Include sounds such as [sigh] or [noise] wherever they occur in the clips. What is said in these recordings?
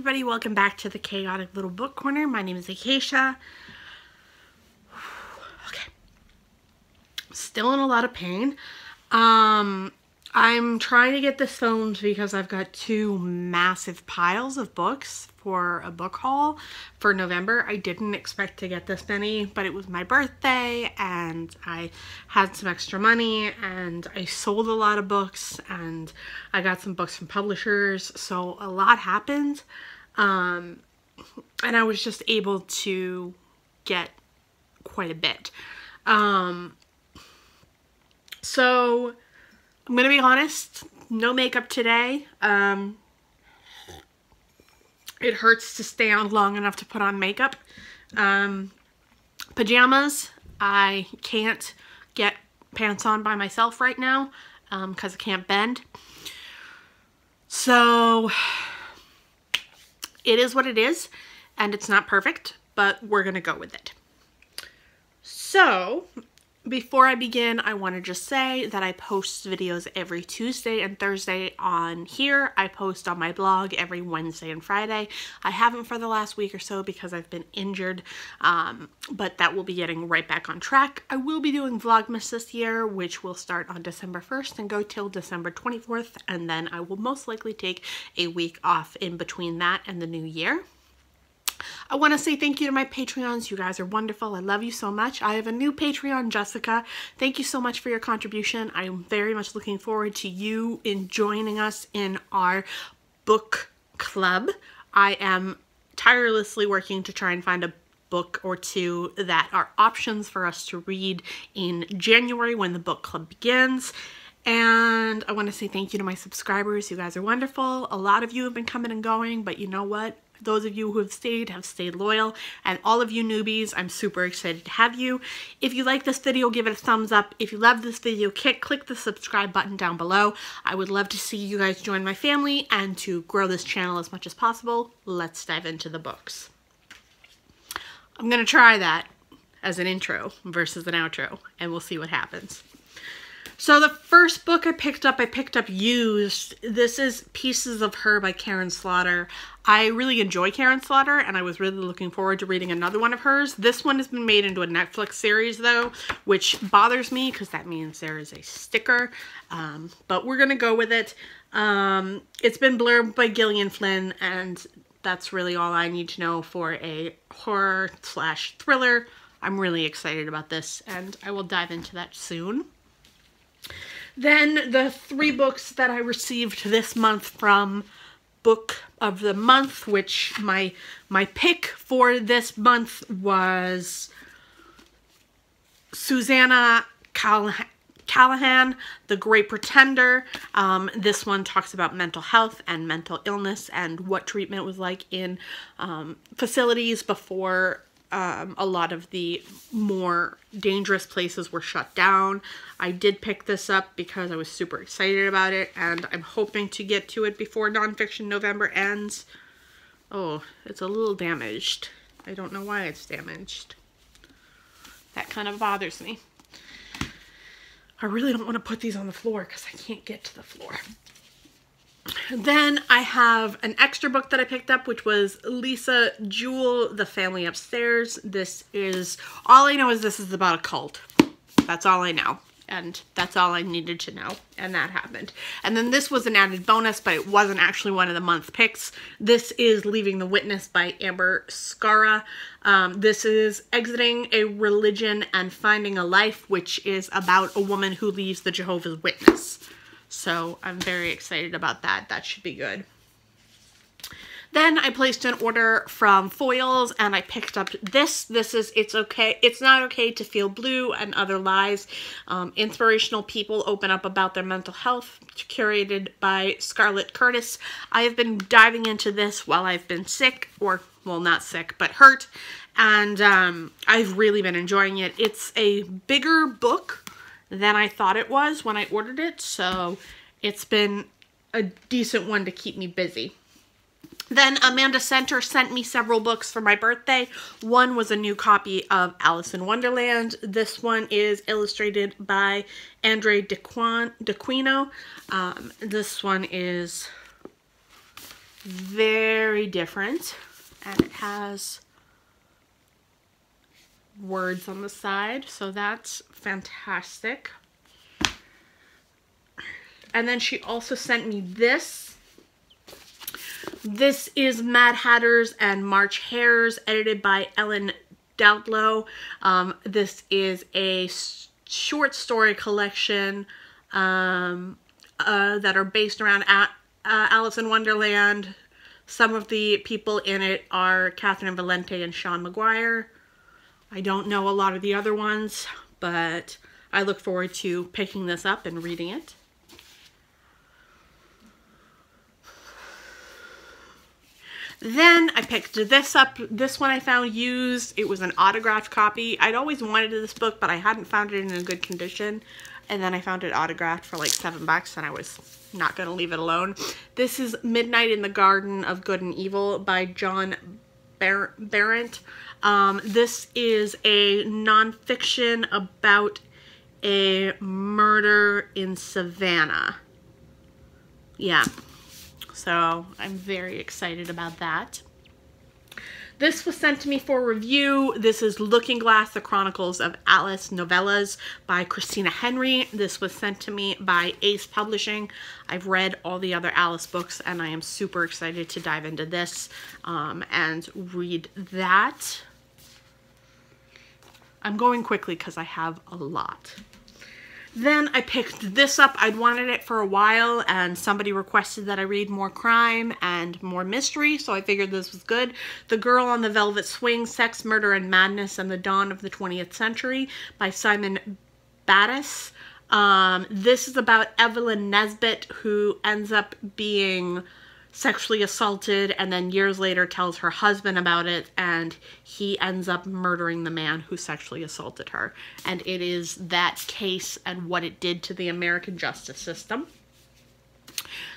everybody, welcome back to the Chaotic Little Book Corner. My name is Acacia. [sighs] Okay. Still in a lot of pain. Um, I'm trying to get this filmed because I've got two massive piles of books for a book haul for November. I didn't expect to get this many, but it was my birthday and I had some extra money and I sold a lot of books and I got some books from publishers. So a lot happened. Um, and I was just able to get quite a bit. Um, so I'm going to be honest, no makeup today. Um, it hurts to stay on long enough to put on makeup. Um, pajamas, I can't get pants on by myself right now because um, I can't bend. So it is what it is and it's not perfect, but we're going to go with it. So before I begin, I want to just say that I post videos every Tuesday and Thursday on here. I post on my blog every Wednesday and Friday. I haven't for the last week or so because I've been injured, um, but that will be getting right back on track. I will be doing Vlogmas this year, which will start on December 1st and go till December 24th, and then I will most likely take a week off in between that and the new year. I want to say thank you to my Patreons. You guys are wonderful. I love you so much. I have a new Patreon, Jessica. Thank you so much for your contribution. I am very much looking forward to you in joining us in our book club. I am tirelessly working to try and find a book or two that are options for us to read in January when the book club begins. And I want to say thank you to my subscribers. You guys are wonderful. A lot of you have been coming and going, but you know what? Those of you who have stayed have stayed loyal, and all of you newbies, I'm super excited to have you. If you like this video, give it a thumbs up. If you love this video, click, click the subscribe button down below. I would love to see you guys join my family and to grow this channel as much as possible. Let's dive into the books. I'm going to try that as an intro versus an outro, and we'll see what happens. So the first book I picked up, I picked up used. This is Pieces of Her by Karin Slaughter. I really enjoy Karin Slaughter and I was really looking forward to reading another one of hers. This one has been made into a Netflix series though, which bothers me because that means there is a sticker. Um, but we're going to go with it. Um, it's been blurred by Gillian Flynn and that's really all I need to know for a horror slash thriller. I'm really excited about this and I will dive into that soon. Then the three books that I received this month from Book of the Month, which my my pick for this month was Susannah Callahan, Callahan, The Great Pretender. Um, this one talks about mental health and mental illness and what treatment was like in um, facilities before um, a lot of the more dangerous places were shut down. I did pick this up because I was super excited about it, and I'm hoping to get to it before Nonfiction November ends. Oh, it's a little damaged. I don't know why it's damaged. That kind of bothers me. I really don't want to put these on the floor because I can't get to the floor. Then I have an extra book that I picked up, which was Lisa Jewell, The Family Upstairs. This is, all I know is this is about a cult. That's all I know. And that's all I needed to know. And that happened. And then this was an added bonus, but it wasn't actually one of the month picks. This is Leaving the Witness by Amber Scorah. Um, this is Exiting a Religion and Finding a Life, which is about a woman who leaves the Jehovah's Witness. So I'm very excited about that. That should be good. Then I placed an order from Foyles and I picked up this. This is It's Okay. It's Not Okay to Feel Blue and Other Lies. Um, inspirational people open up about their mental health, curated by Scarlett Curtis. I have been diving into this while I've been sick, or, well, not sick, but hurt. And um, I've really been enjoying it. It's a bigger book than I thought it was when I ordered it, so it's been a decent one to keep me busy. Then Amanda Center sent me several books for my birthday. One was a new copy of Alice in Wonderland. This one is illustrated by Andre D'Aquino. Um, this one is very different and it has words on the side so that's fantastic. And then she also sent me this. This is Mad Hatters and March Hares edited by Ellen Datlow um, this is a short story collection um, uh, that are based around uh, Alice in Wonderland. Some of the people in it are Catherynne Valente and Sean McGuire. I don't know a lot of the other ones, but I look forward to picking this up and reading it. Then I picked this up. This one I found used. It was an autographed copy. I'd always wanted this book, but I hadn't found it in a good condition. And then I found it autographed for like seven bucks and I was not going to leave it alone. This is Midnight in the Garden of Good and Evil by John Berendt. Um, this is a nonfiction about a murder in Savannah. Yeah, so I'm very excited about that. This was sent to me for review. This is Looking Glass, The Chronicles of Alice Novellas by Christina Henry. This was sent to me by Ace Publishing. I've read all the other Alice books and I am super excited to dive into this um, and read that. I'm going quickly because I have a lot. Then I picked this up. I'd wanted it for a while and somebody requested that I read more crime and more mystery, so I figured this was good. The Girl on the Velvet Swing, Sex, Murder, and Madness and the Dawn of the 20th Century by Simon Battis. Um, this is about Evelyn Nesbit who ends up being sexually assaulted and then years later tells her husband about it and he ends up murdering the man who sexually assaulted her. And it is that case and what it did to the American justice system.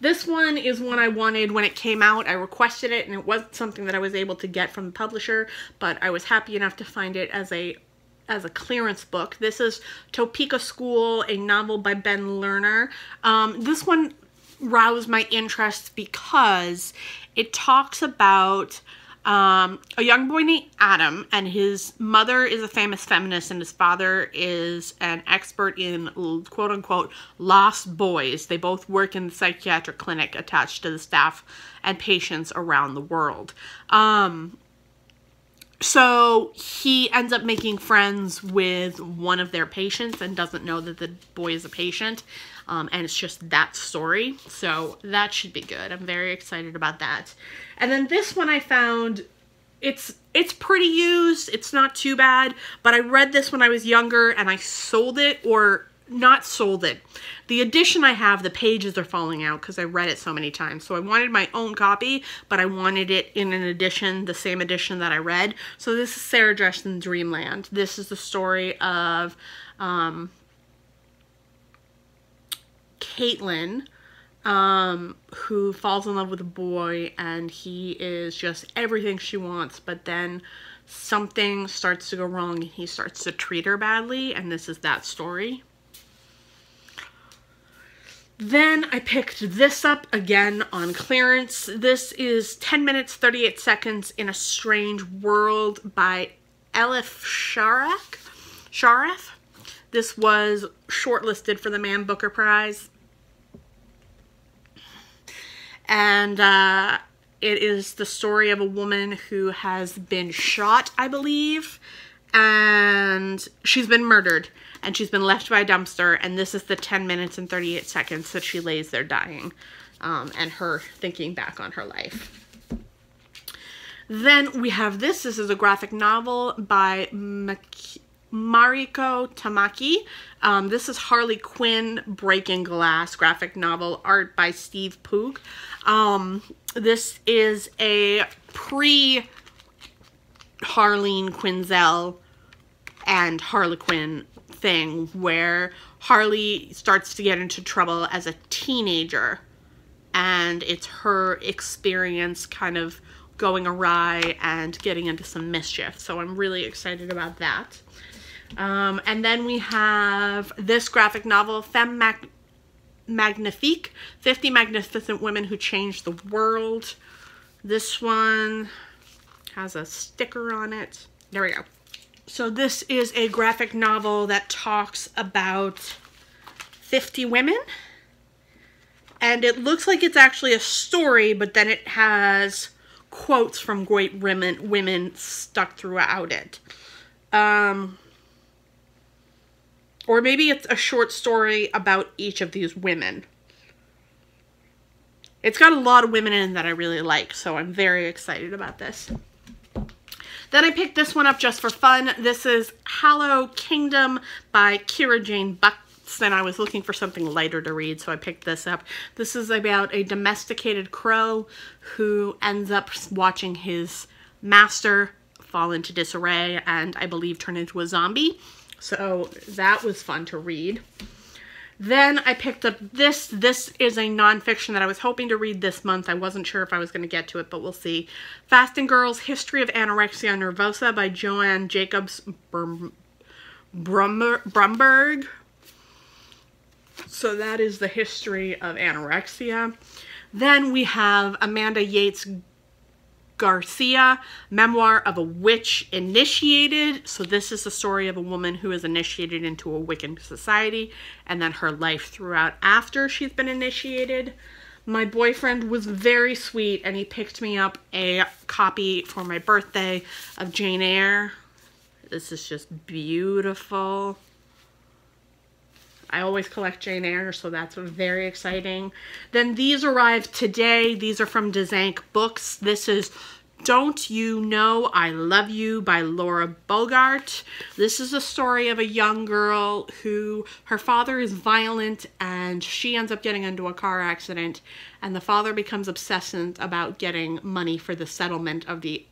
This one is one I wanted when it came out. I requested it and it wasn't something that I was able to get from the publisher, but I was happy enough to find it as a as a clearance book. This is Topeka School, a novel by Ben Lerner. Um, this one roused my interest because it talks about um, a young boy named Adam, and his mother is a famous feminist, and his father is an expert in quote unquote lost boys. They both work in the psychiatric clinic attached to the staff and patients around the world. Um, so he ends up making friends with one of their patients and doesn't know that the boy is a patient. Um, and it's just that story. So that should be good. I'm very excited about that. And then this one I found, it's it's pretty used. It's not too bad. But I read this when I was younger and I sold it or not sold it. The edition I have, the pages are falling out because I read it so many times. So I wanted my own copy, but I wanted it in an edition, the same edition that I read. So this is Sarah Dessen Dreamland. This is the story of um, Caitlin, um, who falls in love with a boy and he is just everything she wants, but then something starts to go wrong and he starts to treat her badly, and this is that story. Then I picked this up again on clearance. This is 10 minutes 38 seconds in a strange world by Elif Shafak. Sharath. This was shortlisted for the Man Booker Prize. And uh, it is the story of a woman who has been shot, I believe, and she's been murdered and she's been left by a dumpster and this is the 10 minutes and 38 seconds that she lays there dying um, and her thinking back on her life. Then we have this. This is a graphic novel by Mariko Tamaki. Um, this is Harley Quinn Breaking Glass graphic novel, art by Steve Pugh. Um, this is a pre Harleen Quinzel and Harlequin thing where Harley starts to get into trouble as a teenager and it's her experience kind of going awry and getting into some mischief. So I'm really excited about that. Um, and then we have this graphic novel, Femme Mac Magnifique 50 Magnificent Women Who Changed the World. This one has a sticker on it. There we go. So this is a graphic novel that talks about 50 women. And it looks like it's actually a story, but then it has quotes from great women, women stuck throughout it. Um, or maybe it's a short story about each of these women. It's got a lot of women in that I really like, so I'm very excited about this. Then I picked this one up just for fun. This is Hollow Kingdom by Kira Jane Buxton. I was looking for something lighter to read, so I picked this up. This is about a domesticated crow who ends up watching his master fall into disarray and I believe turn into a zombie. So that was fun to read. Then I picked up this. This is a nonfiction that I was hoping to read this month. I wasn't sure if I was going to get to it, but we'll see. Fasting Girls, History of Anorexia Nervosa by Joanne Jacobs Brumberg. So that is the history of anorexia. Then we have Amanda Yates Garcia, Memoir of a Witch Initiated. So this is the story of a woman who is initiated into a Wiccan society and then her life throughout after she's been initiated. My boyfriend was very sweet and he picked me up a copy for my birthday of Jane Eyre. This is just beautiful. I always collect Jane Eyre, so that's very exciting. Then these arrived today. These are from Dzanc Books. This is Don't You Know I Love You by Laura Bogart. This is a story of a young girl who, her father is violent and she ends up getting into a car accident and the father becomes obsessed about getting money for the settlement of the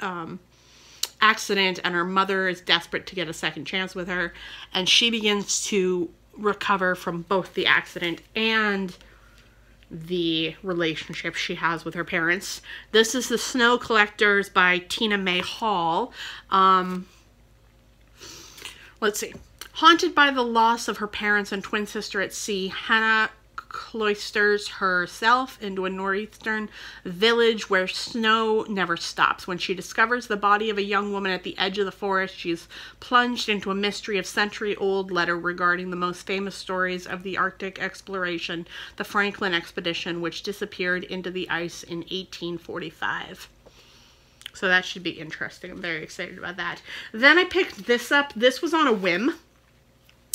um, accident and her mother is desperate to get a second chance with her and she begins to recover from both the accident and the relationship she has with her parents. This is The Snow Collectors by Tina May Hall. Um, let's see. Haunted by the loss of her parents and twin sister at sea, Hannah cloisters herself into a northeastern village where snow never stops. When she discovers the body of a young woman at the edge of the forest, she's plunged into a mystery of century-old letter regarding the most famous stories of the Arctic exploration, the Franklin expedition, which disappeared into the ice in 1845. So that should be interesting. I'm very excited about that. Then I picked this up. This was on a whim.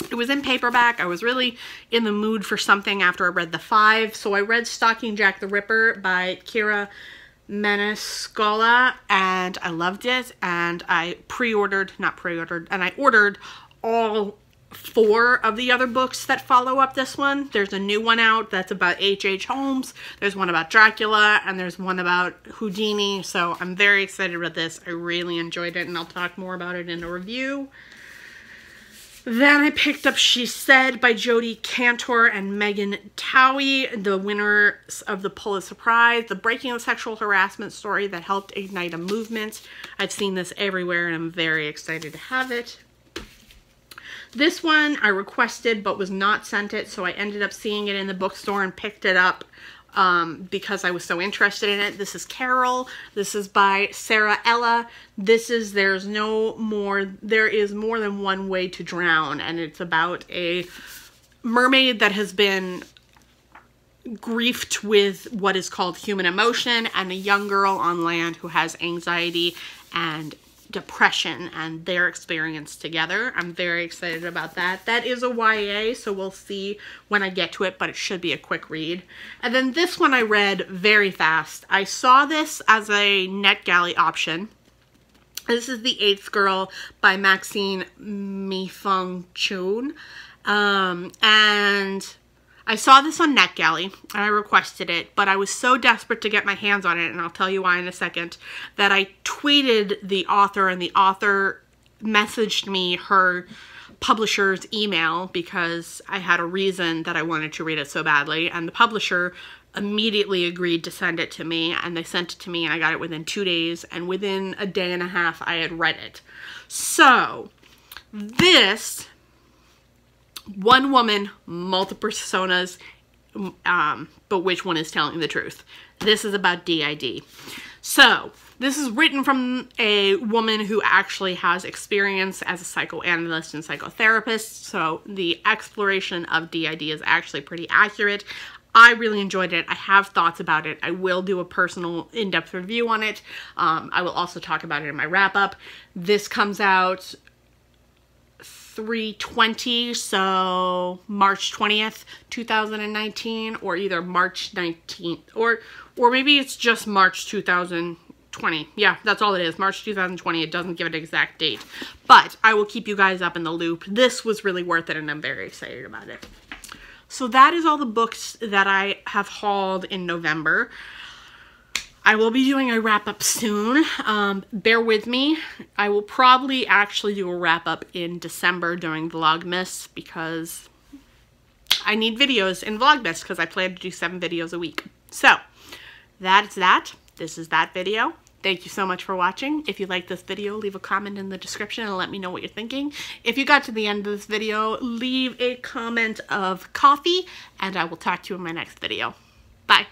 It was in paperback. I was really in the mood for something after I read The Five. So I read Stalking Jack the Ripper by Kira Maniscalco and I loved it. And I pre-ordered, not pre-ordered, and I ordered all four of the other books that follow up this one. There's a new one out that's about H.H. H. Holmes. There's one about Dracula and there's one about Houdini. So I'm very excited about this. I really enjoyed it and I'll talk more about it in a review. Then I picked up She Said by Jodi Kantor and Megan Twohey, the winners of the Pulitzer Prize, the breaking of sexual harassment story that helped ignite a movement. I've seen this everywhere and I'm very excited to have it. This one I requested but was not sent it, so I ended up seeing it in the bookstore and picked it up um, because I was so interested in it. This is Carol. This is by Sarah Ella. This is There's No More, There is More Than One Way to Drown, and it's about a mermaid that has been griefed with what is called human emotion and a young girl on land who has anxiety and depression and their experience together. I'm very excited about that. That is a YA, so we'll see when I get to it, but it should be a quick read. And then this one I read very fast. I saw this as a NetGalley option. This is The Eighth Girl by Maxine Mei-Fung Chung. Um, and I saw this on NetGalley and I requested it, but I was so desperate to get my hands on it, and I'll tell you why in a second, that I tweeted the author and the author messaged me her publisher's email because I had a reason that I wanted to read it so badly, and the publisher immediately agreed to send it to me, and they sent it to me, and I got it within two days, and within a day and a half, I had read it. So, this one woman, multiple personas um, but which one is telling the truth. This is about DID. So, this is written from a woman who actually has experience as a psychoanalyst and psychotherapist, so the exploration of DID is actually pretty accurate. I really enjoyed it. I have thoughts about it. I will do a personal in-depth review on it. Um, I will also talk about it in my wrap-up. This comes out 320 so march 20th 2019 or either march 19th or or maybe it's just march 2020 yeah that's all it is march 2020 it doesn't give an exact date. But i will keep you guys up in the loop. This was really worth it and i'm very excited about it. So that is all the books that i have hauled in november I will be doing a wrap up soon. Um, bear with me. I will probably actually do a wrap up in December during Vlogmas because I need videos in Vlogmas because I plan to do seven videos a week. So that's that. This is that video. Thank you so much for watching. If you like this video, leave a comment in the description and let me know what you're thinking. If you got to the end of this video, leave a comment of coffee and I will talk to you in my next video. Bye.